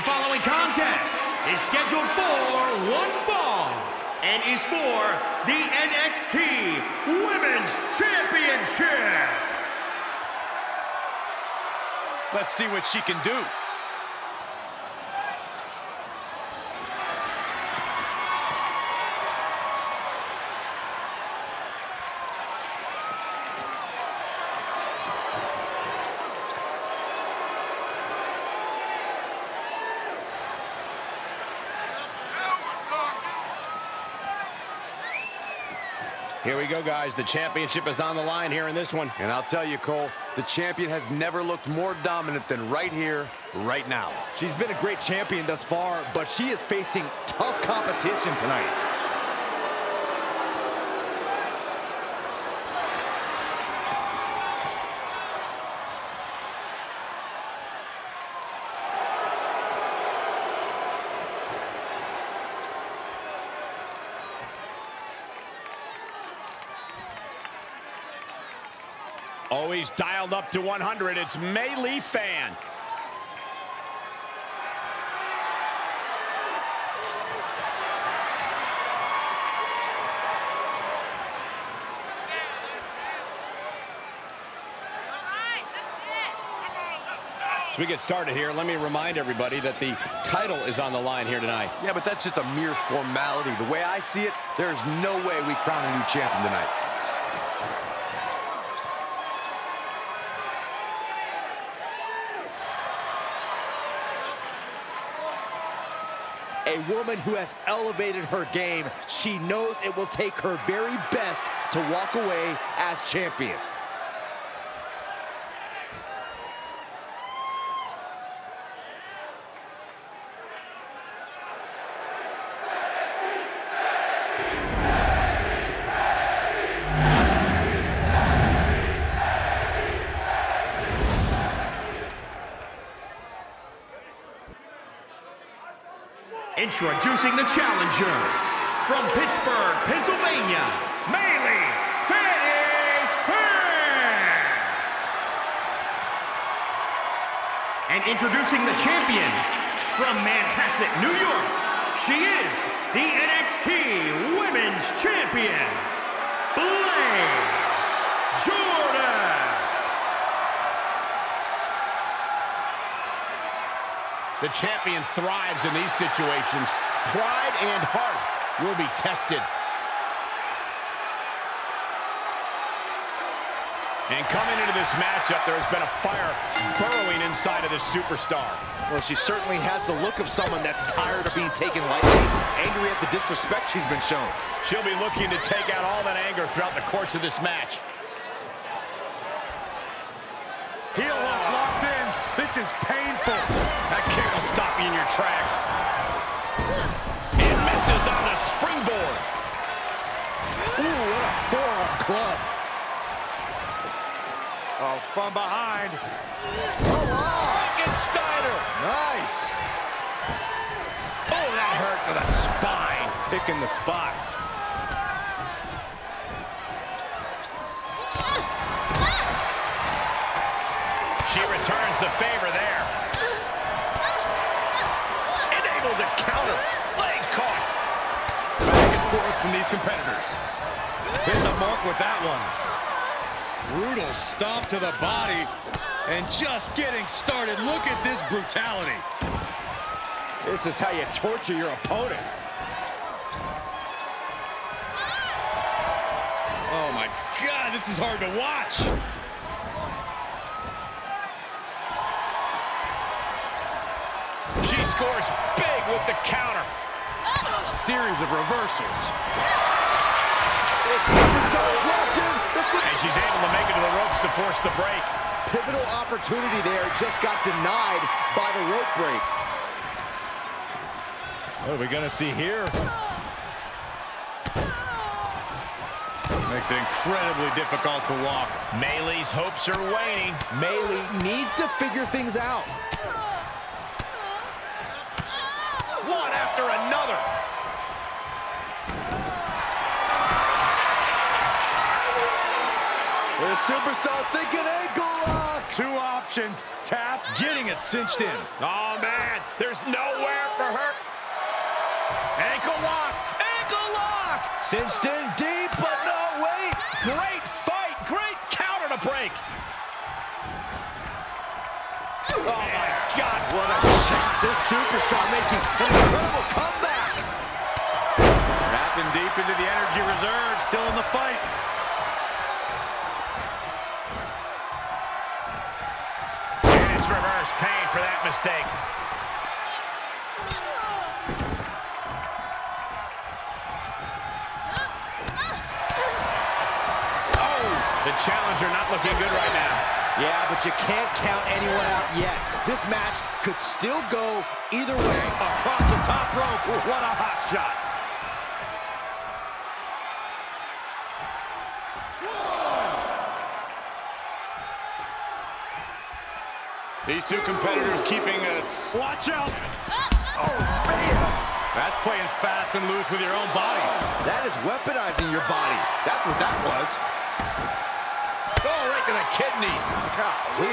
The following contest is scheduled for one fall and is for the NXT Women's Championship. Let's see what she can do. Here we go, guys. The championship is on the line here in this one. And I'll tell you, Cole, the champion has never looked more dominant than right here, right now. She's been a great champion thus far, but she is facing tough competition tonight. Oh, Always dialed up to 100. It's Mei Lee Fan. As we get started here, let me remind everybody that the title is on the line here tonight. Yeah, but that's just a mere formality. The way I see it, there's no way we crown a new champion tonight. A woman who has elevated her game. She knows it will take her very best to walk away as champion. Introducing the challenger from Pittsburgh, Pennsylvania, Mei Fanny Fan. And introducing the champion from Manhasset, New York, she is the NXT Women's Champion, Blaze The champion thrives in these situations. Pride and heart will be tested. And coming into this matchup, there has been a fire burrowing inside of this superstar. Well, she certainly has the look of someone that's tired of being taken lightly, angry at the disrespect she's been shown. She'll be looking to take out all that anger throughout the course of this match. Heel hook locked in. This is painful. That kick will stop you in your tracks. And misses on the springboard. Ooh, what a forearm club. Oh, from behind. Oh, wow. Frankensteiner. Nice. Oh, that hurt to the spine. Picking the spot. She returns the favor there. And able to counter. Legs caught. Back and forth from these competitors. Hit the mark with that one. Brutal stomp to the body. And just getting started. Look at this brutality. This is how you torture your opponent. Oh, my God. This is hard to watch. She scores big with the counter. Series of reversals. This superstar in. And she's able to make it to the ropes to force the break. pivotal opportunity there just got denied by the rope break. What are we going to see here? Makes it incredibly difficult to walk. Mei Lee's hopes are waning. Mei Lee needs to figure things out. Superstar thinking ankle lock. two options. Tap, getting it cinched in. Oh, man, there's nowhere for her. Ankle lock, ankle lock. Cinched in deep, but no, wait. Great fight, great counter to break. Oh, my God, what a shot. This superstar making an incredible comeback. Tapping deep into the energy reserve, still in the fight. For that mistake. Oh, the challenger not looking good right now. Yeah, but you can't count anyone out yet. This match could still go either way. Across the top rope, what a hot shot. These two competitors keeping us. Watch out! Oh, man. That's playing fast and loose with your own body. That is weaponizing your body. That's what that was. Oh, right to the kidneys. Golly.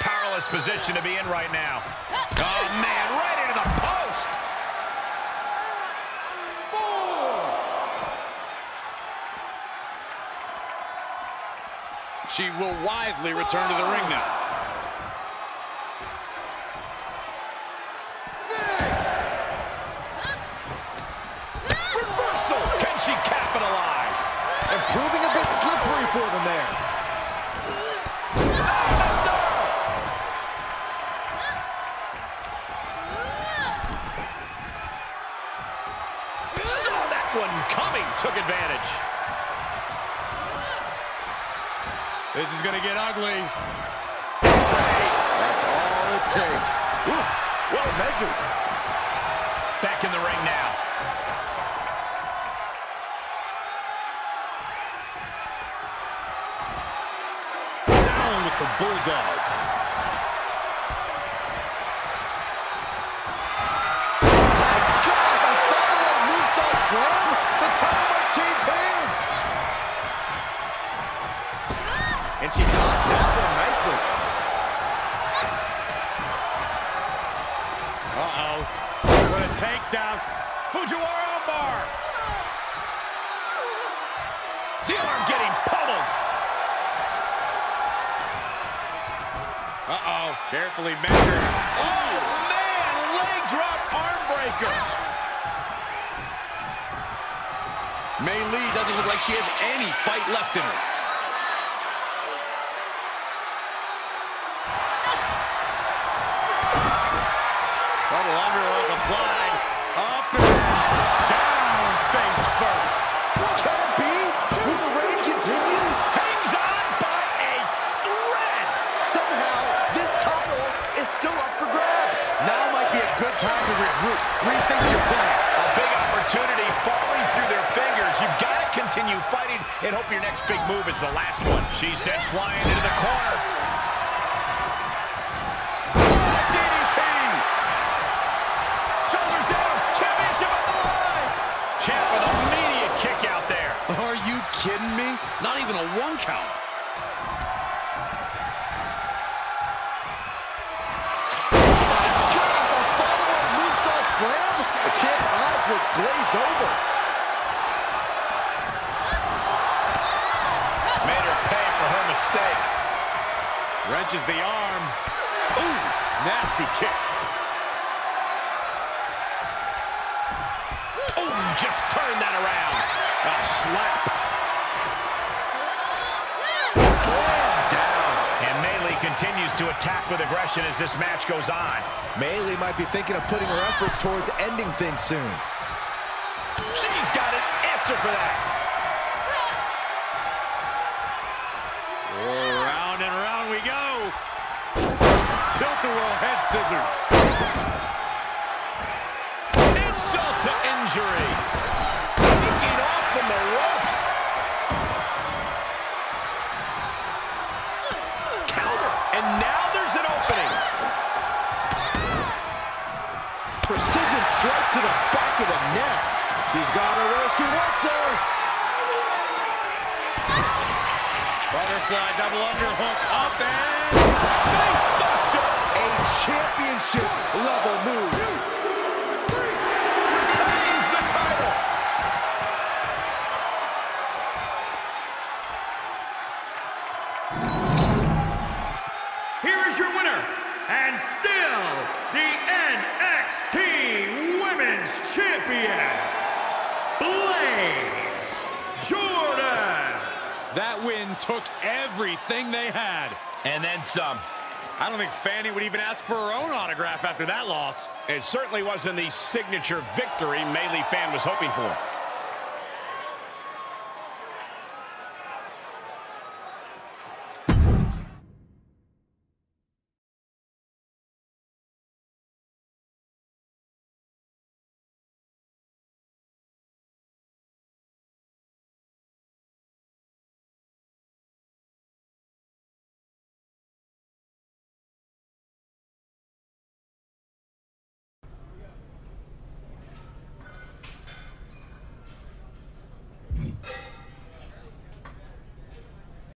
Powerless position to be in right now. Oh, man, right post. She will wisely return to the ring now. This is going to get ugly. That's all it takes. Ooh, well measured. Back in the ring now. Down with the bulldog. The arm getting pummeled. Uh-oh. Carefully measured. Oh, man. Leg drop arm breaker. Mei Lee doesn't look like she has any fight left in her. Double underhook applied. Up and down face first. Can it be? Will the reign continue? Hangs on by a thread. Somehow, this title is still up for grabs. Now might be a good time to regroup, rethink your plan. A big opportunity falling through their fingers. You've got to continue fighting and hope your next big move is the last one. She sent flying into the corner. DDT. Shoulders down. Championship on the line. Champ with a immediate kick out there. Are you kidding me? Not even a one count. Glazed over. Made her pay for her mistake. Wrenches the arm. Ooh, nasty kick. Oh, just turn that around. A slap. Slam down. And Mei Lee continues to attack with aggression as this match goes on. Mei Lee might be thinking of putting her efforts towards ending things soon answer for that. Round and round we go. Tilt-a-whirl head scissors. Insult to injury. Kicking off from the ropes. Counter. And now there's an opening. Precision strike to the back of the neck. She wants her. Butterfly double underhook up and face buster. A championship level move. Retains the title. Here is your winner, and still everything they had. And then some. I don't think Fanny would even ask for her own autograph after that loss. It certainly wasn't the signature victory Mei Lee fan was hoping for.